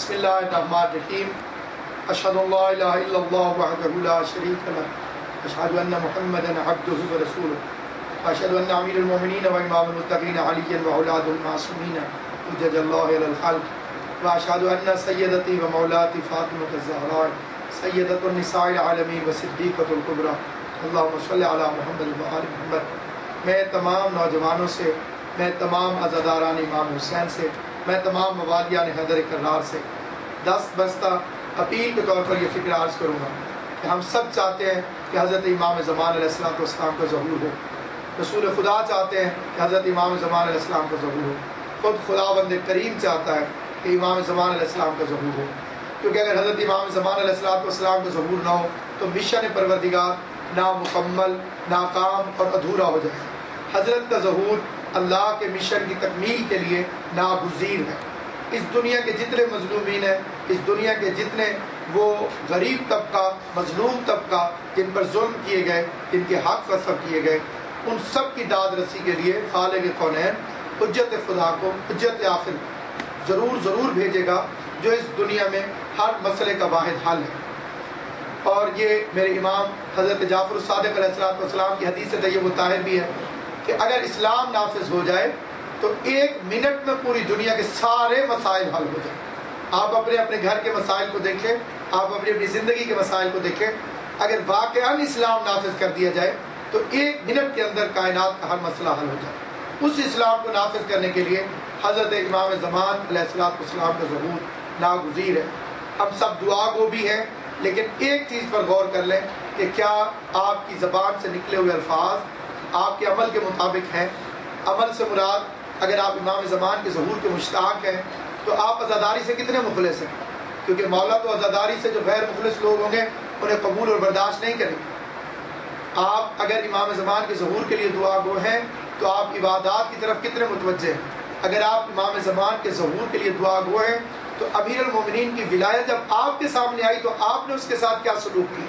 بسم اللہ الرحمن الرحیم اشهد ان لا الہ الا اللہ وحده لا شریک له اشهد ان محمدا عبده ورسوله اشهد ان امیر المؤمنین و امام المتقین علی و اولاد المعصومین حجج اللہ علی الخلق واشهد ان سیدتی و مولاتی فاطمہ الزہراء سیدت النساء العالمین و صدیقۃ الکبریٰ اللہم صلی علی محمد و آل محمد میں تمام نوجوانوں سے میں تمام عزاداران امام حسین سے میں تمام موالیان حیدر کرار سے دست بستہ اپیل کے طور پر یہ فکر عرض کروں گا کہ ہم سب چاہتے ہیں کہ حضرت امام زمان علیہ السلام کو اسلام کا ظہور ہو۔ رسول خدا چاہتے ہیں کہ حضرت امام زمان علیہ السلام کا ظہور ہو۔ خود خدا بند کریم چاہتا ہے کہ امام زمان علیہ السلام کا ظہور ہو۔ کیونکہ اگر حضرت امام زمان علیہ السلام السلام کا ظہور نہ ہو تو مشن پروردگار نامکمل، ناکام اور ادھورا ہو جائے۔ حضرت کا ظہور اللہ کے مشن کی تکمیل کے لیے ناگزیر ہے۔ اس دنیا کے جتنے مظلومین ہیں، اس دنیا کے جتنے وہ غریب طبقہ، مظلوم طبقہ جن پر ظلم کیے گئے، جن کے حق فصب کیے گئے، ان سب کی داد رسی کے لیے خالق کونین حجت خدا کو حجت آخر ضرور ضرور بھیجے گا، جو اس دنیا میں ہر مسئلے کا واحد حل ہے۔ اور یہ میرے امام حضرت جعفر الصادق علیہ السلام کی حدیث طیب و طاہر بھی ہے۔ کہ اگر اسلام نافذ ہو جائے تو ایک منٹ میں پوری دنیا کے سارے مسائل حل ہو جائیں آپ اپنے اپنے گھر کے مسائل کو دیکھیں، آپ اپنی اپنی زندگی کے مسائل کو دیکھیں۔ اگر واقعا اسلام نافذ کر دیا جائے تو ایک منٹ کے اندر کائنات کا ہر مسئلہ حل ہو جائے۔ اس اسلام کو نافذ کرنے کے لیے حضرت امام زمان علیہ السلام السلام کا ظہور ناگزیر ہے۔ ہم سب دعا کو بھی ہیں، لیکن ایک چیز پر غور کر لیں کہ کیا آپ کی زبان سے نکلے ہوئے الفاظ آپ کے عمل کے مطابق ہیں عمل سے مراد اگر آپ امام زمان کے ظہور کے مشتاق ہیں، تو آپ ازاداری سے کتنے مخلص ہیں؟ کیونکہ مولا تو ازاداری سے جو غیر مخلص لوگ ہوں گے، انہیں قبول اور برداشت نہیں کریں گے۔ آپ اگر امام زمان کے ظہور کے لیے دعا گو ہیں، تو آپ عبادات کی طرف کتنے متوجہ ہیں؟ اگر آپ امام زمان کے ظہور کے لیے دعا گو ہیں، تو امیر المومنین کی ولایت جب آپ کے سامنے آئی، تو آپ نے اس کے ساتھ کیا سلوک کیا؟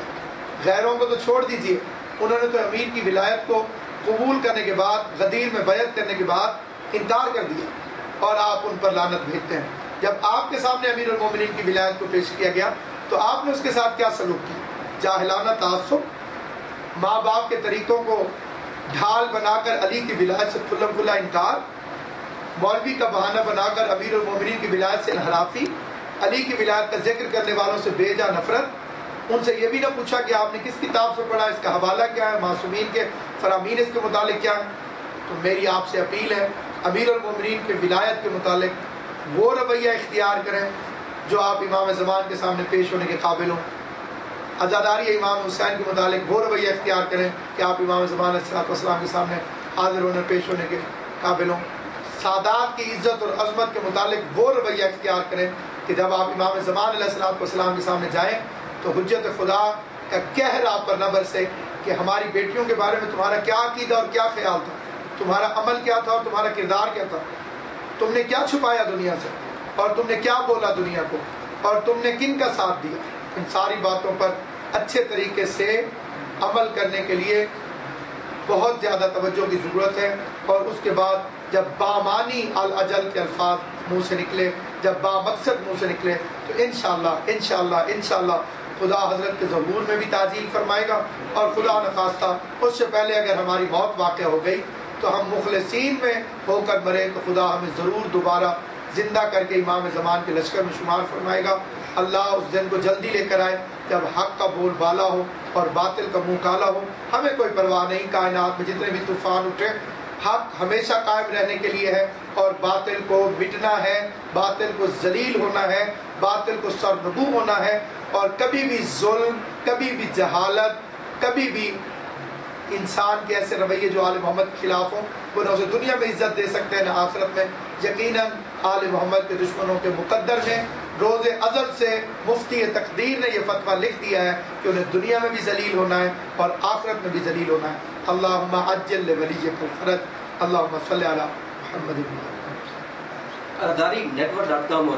غیروں کو تو چھوڑ دیجیے، انہوں نے تو امیر کی ولایت کو قبول کرنے کے بعد، غدیر میں بیعت کرنے کے بعد انکار کر دیا اور آپ ان پر لانت بھیجتے ہیں۔ جب آپ کے سامنے امیر المومنین کی ولایت کو پیش کیا گیا، تو آپ نے اس کے ساتھ کیا سلوک کیا؟ جاہلانہ تعصب، ماں باپ کے طریقوں کو ڈھال بنا کر علی کی ولایت سے کھلم کھلا انکار، مولوی کا بہانہ بنا کر امیر المومنین کی ولایت سے انحرافی، علی کی ولایت کا ذکر کرنے والوں سے بے جا نفرت۔ ان سے یہ بھی نہ پوچھا کہ آپ نے کس کتاب سے پڑھا، اس کا حوالہ کیا ہے، معصومین کے فرامین اس کے متعلق کیا؟ تو میری آپ سے اپیل ہے، امیر المومنین کے ولایت کے متعلق وہ رویہ اختیار کریں جو آپ امام زمان کے سامنے پیش ہونے کے قابل ہوں۔ عزاداری امام حسین کے متعلق وہ رویہ اختیار کریں کہ آپ امام زمان علیہ السلام کے سامنے حاضر ہونے، پیش ہونے کے قابل ہوں۔ سادات کی عزت اور عظمت کے متعلق وہ رویہ اختیار کریں کہ جب آپ امام زمان علیہ السلام کے سامنے جائیں تو حجت خدا کا کہر آپ پر نہ برسے کہ ہماری بیٹیوں کے بارے میں تمہارا کیا عقیدہ اور کیا خیال تھا؟ تمہارا عمل کیا تھا اور تمہارا کردار کیا تھا؟ تم نے کیا چھپایا دنیا سے؟ اور تم نے کیا بولا دنیا کو؟ اور تم نے کن کا ساتھ دیا؟ ان ساری باتوں پر اچھے طریقے سے عمل کرنے کے لیے بہت زیادہ توجہ کی ضرورت ہے۔ اور اس کے بعد جب بامانی الاجل کے الفاظ منہ سے نکلے، جب با مقصد منہ سے نکلے، تو انشاءاللہ انشاءاللہ انشاءاللہ خدا حضرت کے ظہور میں بھی تعجیل فرمائے گا اور خدا نخواستہ اس سے پہلے اگر ہماری موت واقع ہو گئی تو ہم مخلصین میں ہو کر مرے تو خدا ہمیں ضرور دوبارہ زندہ کر کے امام زمان کے لشکر میں شمار فرمائے گا۔ اللہ اس دن کو جلدی لے کر آئے جب حق کا بول بالا ہو اور باطل کا منہ کالا ہو۔ ہمیں کوئی پرواہ نہیں، کائنات میں جتنے بھی طوفان اٹھے حق ہمیشہ قائم رہنے کے لیے ہے اور باطل کو مٹنا ہے، باطل کو ذلیل ہونا ہے، باطل کو سرنگو ہونا ہے اور کبھی بھی ظلم، کبھی بھی جہالت، کبھی بھی انسان کے ایسے رویے جو آل محمد کے خلاف ہوں، وہ نہ اسے دنیا میں عزت دے سکتے ہیں، نہ آخرت میں، یقیناً آل محمد کے دشمنوں کے مقدر میں روز ازل سے مفتی تقدیر نے یہ فتویٰ لکھ دیا ہے کہ انہیں دنیا میں بھی ذلیل ہونا ہے اور آخرت میں بھی ذلیل ہونا ہے۔ اللہ عجل ولی فرد اللہ صلی علی محمد اداری نیٹ ورک ڈاٹ کام اور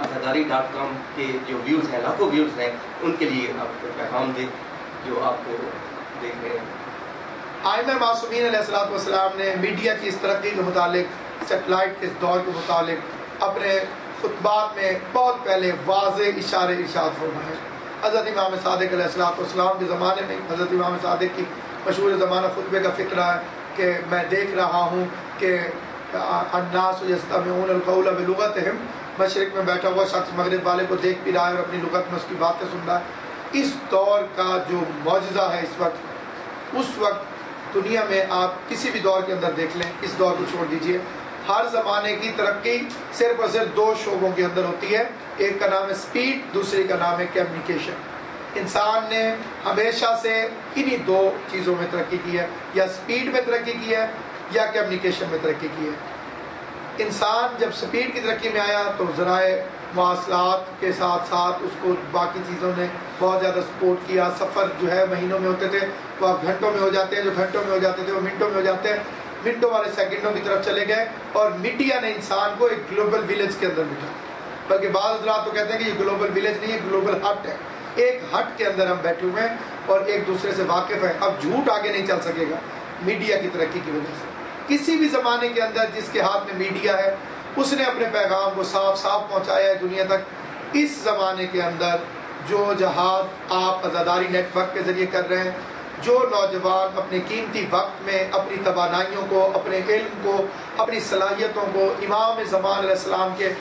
اداری ڈاٹ کام کے جو ویوز ہیں لاکھوں ویوز ہیں ان کے لیے آپ کو پیغام دیں جو آپ کو دیکھ رہے ہیں۔ آئمہ معصومین علیہ السلام والسلام نے میڈیا کی اس ترقی کے متعلق سیٹلائٹ کے اس دور کے متعلق اپنے خطبات میں بہت پہلے واضح اشارے ارشاد فرمائے۔ حضرت امام صادق علیہ السلاۃ والسلام کے زمانے میں، حضرت امام صادق کی مشہور زمانہ خطبے کا فکرہ ہے کہ میں دیکھ رہا ہوں کہ الناس یستمعون القول بلغتہم۔ مشرق میں بیٹھا ہوا شخص مغرب والے کو دیکھ بھی رہا ہے اور اپنی لغت میں اس کی باتیں سن رہا ہے۔ اس دور کا جو معجزہ ہے اس وقت اس وقت دنیا میں آپ کسی بھی دور کے اندر دیکھ لیں، اس دور کو چھوڑ دیجیے۔ ہر زمانے کی ترقی صرف اور صرف دو شعبوں کے اندر ہوتی ہے، ایک کا نام ہے سپیڈ دوسری کا نام ہے کمیونیکیشن انسان نے ہمیشہ سے انہی دو چیزوں میں ترقی کی ہے، یا سپیڈ میں ترقی کی ہے، یا کمیونیکیشن میں ترقی کی ہے۔ انسان جب سپیڈ کی ترقی میں آیا تو ذرائع، مواصلات کے ساتھ ساتھ اس کو باقی چیزوں نے بہت زیادہ سپورٹ کیا۔ سفر جو ہے، مہینوں میں ہوتے تھے، وہ آپ گھنٹوں میں ہو جاتے ہیں، جو گھنٹوں میں ہو جاتے تھے، وہ منٹوں میں ہو جاتے ہیں۔ منٹوں والے سیکنڈوں کی طرف چلے گئے اور میڈیا نے انسان کو ایک گلوبل ویلیج کے اندر بٹھا بلکہ بعض حضرات تو کہتے ہیں کہ یہ گلوبل ویلیج نہیں ہے گلوبل ہٹ ہے۔ ایک ہٹ کے اندر ہم بیٹھے ہوئے ہیں اور ایک دوسرے سے واقف ہیں۔ اب جھوٹ آگے نہیں چل سکے گا میڈیا کی ترقی کی وجہ سے۔ کسی بھی زمانے کے اندر جس کے ہاتھ میں میڈیا ہے، اس نے اپنے پیغام کو صاف صاف پہنچایا ہے دنیا تک۔ اس زمانے کے اندر جو جہاد آپ ازاداری نیٹ ورک کے ذریعے کر رہے ہیں جو نوجوان اپنے قیمتی وقت میں اپنی توانائیوں کو، اپنے علم کو، اپنی صلاحیتوں کو امام زمان علیہ السلام کے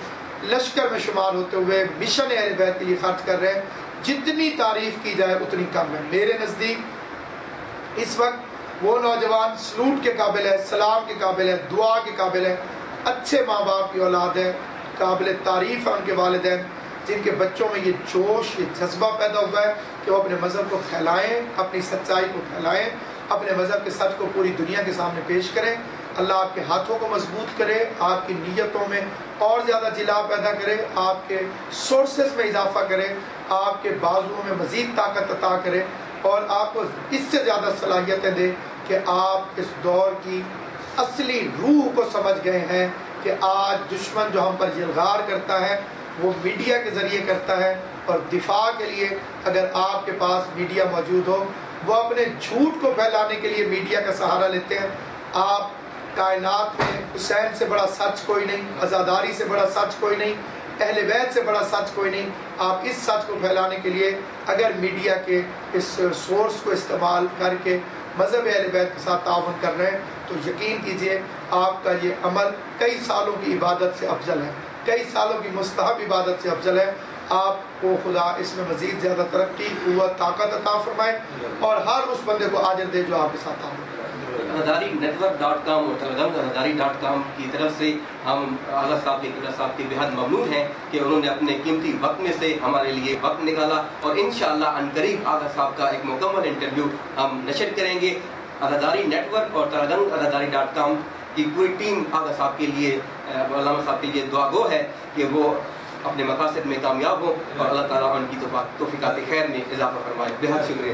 لشکر میں شمار ہوتے ہوئے مشن اہل بیت کے لیے خرچ کر رہے ہیں۔ جتنی تعریف کی جائے اتنی کم ہے۔ میرے نزدیک اس وقت وہ نوجوان سلوٹ کے قابل ہے، سلام کے قابل ہے، دعا کے قابل ہے۔ اچھے ماں باپ کی اولاد ہے، قابل تعریف ہے ان کے والدین۔ جن کے بچوں میں یہ جوش، یہ جذبہ پیدا ہوا ہے کہ وہ اپنے مذہب کو پھیلائیں، اپنی سچائی کو پھیلائیں، اپنے مذہب کے سچ کو پوری دنیا کے سامنے پیش کریں۔ اللہ آپ کے ہاتھوں کو مضبوط کرے، آپ کی نیتوں میں اور زیادہ جلا پیدا کرے، آپ کے سورسز میں اضافہ کرے، آپ کے بازوؤں میں مزید طاقت عطا کرے اور آپ کو اس سے زیادہ صلاحیتیں دے کہ آپ اس دور کی اصلی روح کو سمجھ گئے ہیں کہ آج دشمن جو ہم پر یلغار کرتا ہے وہ میڈیا کے ذریعے کرتا ہے اور دفاع کے لیے اگر آپ کے پاس میڈیا موجود ہو، وہ اپنے جھوٹ کو پھیلانے کے لیے میڈیا کا سہارا لیتے ہیں۔ آپ کائنات میں حسین سے بڑا سچ کوئی نہیں ازاداری سے بڑا سچ کوئی نہیں، اہل بیت سے بڑا سچ کوئی نہیں۔ آپ اس سچ کو پھیلانے کے لیے اگر میڈیا کے اس سورس کو استعمال کر کے مذہب اہل بیت کے ساتھ تعاون کر رہے ہیں، تو یقین کیجیے آپ کا یہ عمل کئی سالوں کی عبادت سے افضل ہے۔ کئی سالوں کی مستحب عبادت سے افضل ہے۔ آپ کو خدا اس میں مزید زیادہ ترقی، قوت، طاقت عطا فرمائے اور ہر اس بندے کو آجر دے جو آپ کے ساتھ تعاون ہزاری نیٹ ورک ڈاٹ کام اور تلگم ہزاری ڈاٹ کام کی طرف سے ہم اعلیٰ صاحب کے قبلہ صاحب کے بےحد ممنون ہیں کہ انہوں نے اپنے قیمتی وقت میں سے ہمارے لیے وقت نکالا اور انشاءاللہ ان قریب اعلیٰ صاحب کا ایک مکمل انٹرویو ہم نشر کریں گے۔ اداداری نیٹ ورک اور ترگنگ اداداری ڈاٹ کام کی پوری ٹیم آغا صاحب کے لیے علامہ صاحب کے لیے دعا گو ہے کہ وہ اپنے مقاصد میں کامیاب ہوں اور اللہ تعالیٰ ان کی توفیقات خیر میں اضافہ فرمائے۔ بہت شکریہ۔